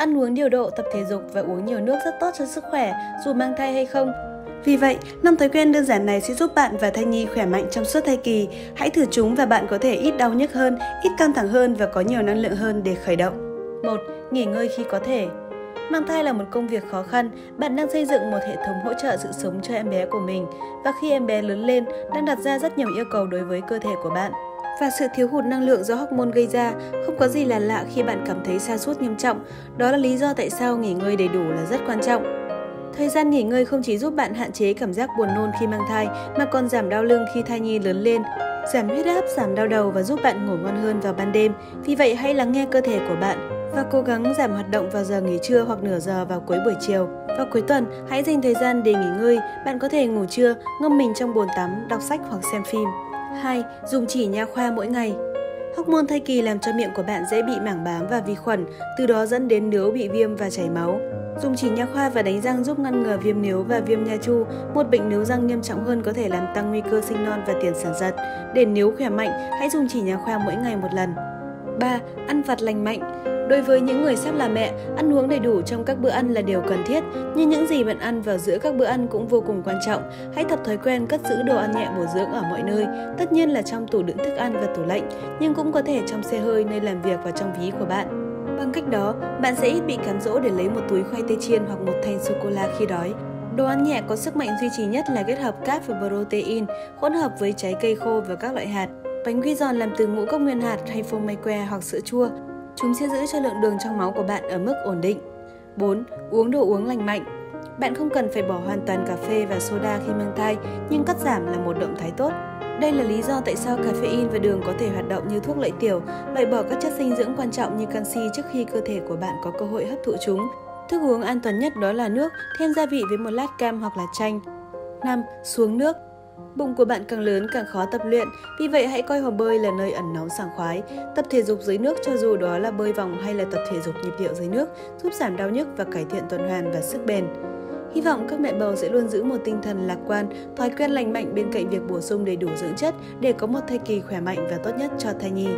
Ăn uống điều độ, tập thể dục và uống nhiều nước rất tốt cho sức khỏe, dù mang thai hay không. Vì vậy, năm thói quen đơn giản này sẽ giúp bạn và thai nhi khỏe mạnh trong suốt thai kỳ. Hãy thử chúng và bạn có thể ít đau nhức hơn, ít căng thẳng hơn và có nhiều năng lượng hơn để khởi động. 1. Nghỉ ngơi khi có thể. Mang thai là một công việc khó khăn, bạn đang xây dựng một hệ thống hỗ trợ sự sống cho em bé của mình và khi em bé lớn lên đang đặt ra rất nhiều yêu cầu đối với cơ thể của bạn. Và sự thiếu hụt năng lượng do hormone gây ra không có gì là lạ khi bạn cảm thấy sa sút nghiêm trọng. Đó là lý do tại sao nghỉ ngơi đầy đủ là rất quan trọng. Thời gian nghỉ ngơi không chỉ giúp bạn hạn chế cảm giác buồn nôn khi mang thai mà còn giảm đau lưng khi thai nhi lớn lên, giảm huyết áp, giảm đau đầu và giúp bạn ngủ ngon hơn vào ban đêm. Vì vậy hãy lắng nghe cơ thể của bạn và cố gắng giảm hoạt động vào giờ nghỉ trưa hoặc nửa giờ vào cuối buổi chiều. Vào cuối tuần, hãy dành thời gian để nghỉ ngơi. Bạn có thể ngủ trưa, ngâm mình trong bồn tắm, đọc sách hoặc xem phim. 2. Dùng chỉ nha khoa mỗi ngày. Hormone thai kỳ làm cho miệng của bạn dễ bị mảng bám và vi khuẩn, từ đó dẫn đến nướu bị viêm và chảy máu. Dùng chỉ nha khoa và đánh răng giúp ngăn ngừa viêm nướu và viêm nha chu, một bệnh nướu răng nghiêm trọng hơn có thể làm tăng nguy cơ sinh non và tiền sản giật. Để nướu khỏe mạnh, hãy dùng chỉ nha khoa mỗi ngày một lần. 3. Ăn vặt lành mạnh. Đối với những người sắp làm mẹ, ăn uống đầy đủ trong các bữa ăn là điều cần thiết, nhưng những gì bạn ăn vào giữa các bữa ăn cũng vô cùng quan trọng. Hãy tập thói quen cất giữ đồ ăn nhẹ bổ dưỡng ở mọi nơi, tất nhiên là trong tủ đựng thức ăn và tủ lạnh, nhưng cũng có thể trong xe hơi nơi làm việc và trong ví của bạn. Bằng cách đó, bạn sẽ ít bị cám dỗ để lấy một túi khoai tây chiên hoặc một thanh sô-cô-la khi đói. Đồ ăn nhẹ có sức mạnh duy trì nhất là kết hợp cáp và protein, hỗn hợp với trái cây khô và các loại hạt. Bánh quy giòn làm từ ngũ cốc nguyên hạt hay phô mai que hoặc sữa chua. Chúng sẽ giữ cho lượng đường trong máu của bạn ở mức ổn định. 4. Uống đồ uống lành mạnh. Bạn không cần phải bỏ hoàn toàn cà phê và soda khi mang thai, nhưng cắt giảm là một động thái tốt. Đây là lý do tại sao caffeine và đường có thể hoạt động như thuốc lợi tiểu, loại bỏ các chất dinh dưỡng quan trọng như canxi trước khi cơ thể của bạn có cơ hội hấp thụ chúng. Thức uống an toàn nhất đó là nước, thêm gia vị với một lát cam hoặc là chanh. 5. Xuống nước Bụng của bạn càng lớn càng khó tập luyện, vì vậy hãy coi hồ bơi là nơi ẩn náu sảng khoái. Tập thể dục dưới nước cho dù đó là bơi vòng hay là tập thể dục nhịp điệu dưới nước, giúp giảm đau nhức và cải thiện tuần hoàn và sức bền. Hy vọng các mẹ bầu sẽ luôn giữ một tinh thần lạc quan, thói quen lành mạnh bên cạnh việc bổ sung đầy đủ dưỡng chất để có một thai kỳ khỏe mạnh và tốt nhất cho thai nhi.